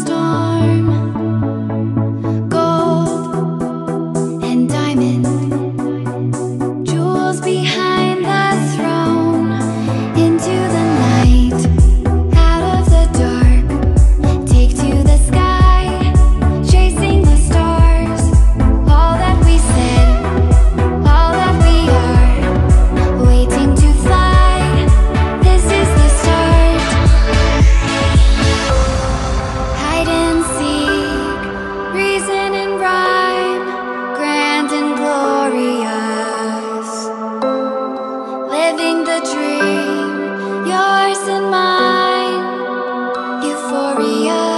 storm, gold and diamonds. the dream, yours and mine, euphoria.